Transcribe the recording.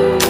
you.